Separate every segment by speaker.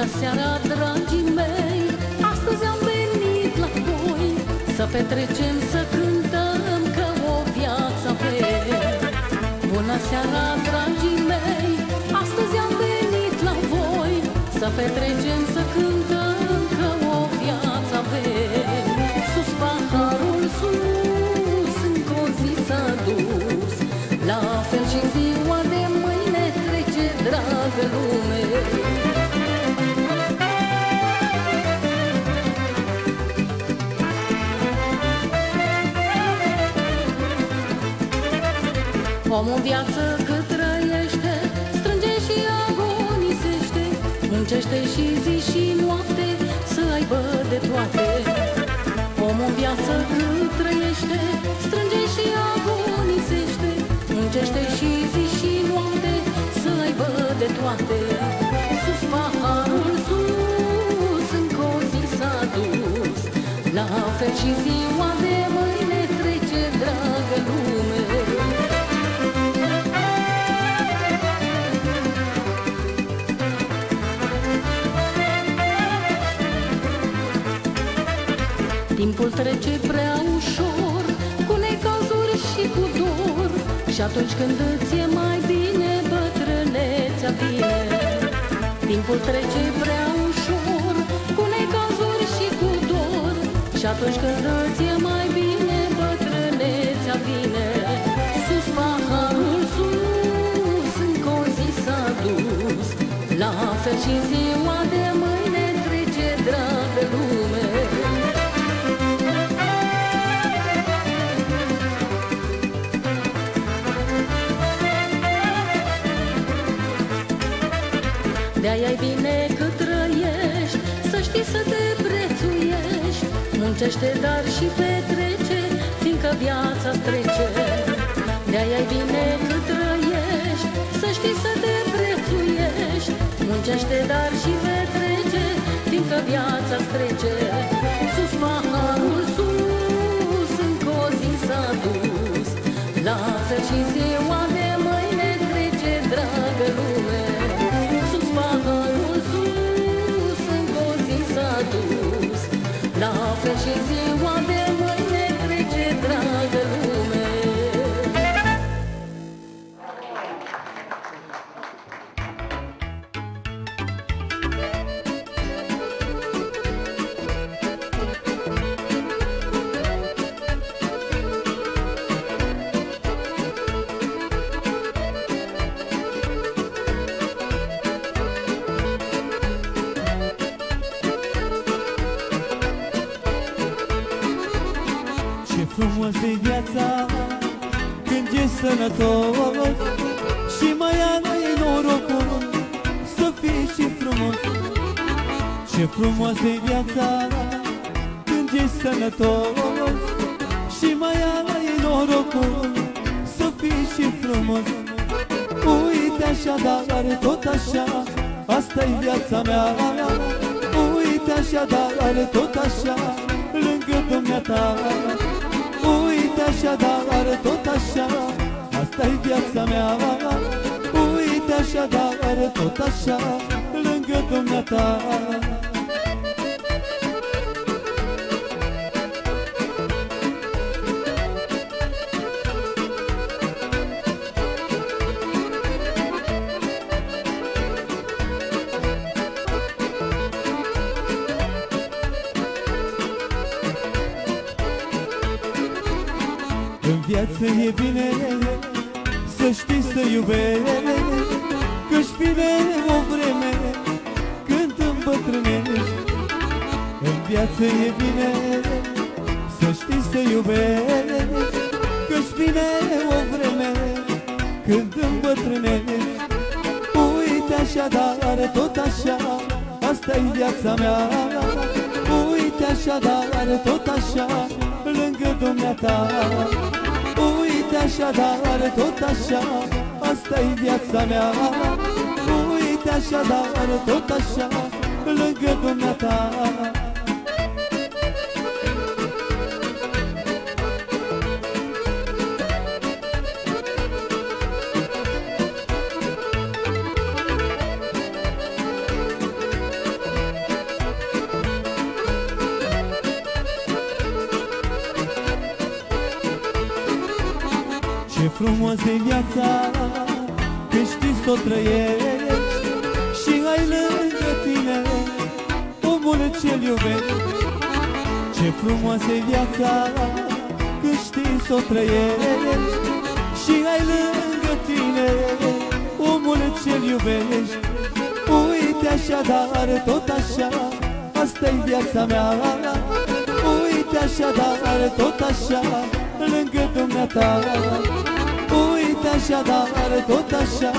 Speaker 1: Bună seara, dragii mei. Astăzi am venit la voi Să petrecem, să cântăm Că o viață avem Bună seara, dragii mei. Astăzi am venit la voi Să petrecem, să cântăm Omul în viață cât trăiește Strânge și agonisește Muncește și zi și noapte Să aibă de toate. Omul în viață cât trăiește Strânge și agonisește Muncește și zi și noapte Să aibă de toate. Sus paharul sus Încă o zi s-a dus La fel și ziua de mâine Timpul trece prea ușor Cu necazuri și cu dor. Și atunci când îți e mai bine Bătrânețea vine. Timpul trece prea ușor Cu necazuri și cu dor. Și atunci când îți e mai bine Bătrânețea vine. Sus paharul sus Încă o zi s-a dus. La fel și ziua de mâine De-aia bine că trăiești Să știi să te prețuiești. Muncește, dar și petrece Fiindcă viața trece. De-aia bine că trăiești Să știi să te prețuiești. Muncește, dar și petrece Fiindcă viața trece
Speaker 2: frumos e viața când e sănătos. Și mai ai norocul să fii și frumos. Ce frumos e viața când e sănătos. Și mai ai norocul să fii și frumos. Uite așa, dar tot așa Asta-i viața mea. Uite așa, dar tot așa Lângă dumneata. Uite așa, dar tot așa. Asta-i viața mea Uite așa, dar tot așa Lângă dumneata În viață e bine să știi să iubești Că-și vine o vreme când îmbătrânești. În viață e bine să știi să iubești Că-și vine o vreme când îmbătrânești. Uite așa, dar tot așa Asta-i viața mea. Uite așa, dar tot așa Lângă dumneata Uite așa, dar tot așa Asta-i viața mea. Uite așa, dar tot așa Lângă dumneata frumos e viața Când știi să o trăiești Și ai lângă tine Omul ce-l iubești Ce frumos e viața Când știi să o trăiești Și ai lângă tine Omul ce-l iubești Uite așa, dar tot așa Asta-i viața mea. Uite așa, dar tot așa Lângă dumneata Uite așa, dar tot așa.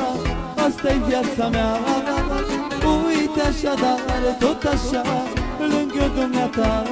Speaker 2: Asta-i viața mea. Uite așa, dar tot așa. Lângă dumneata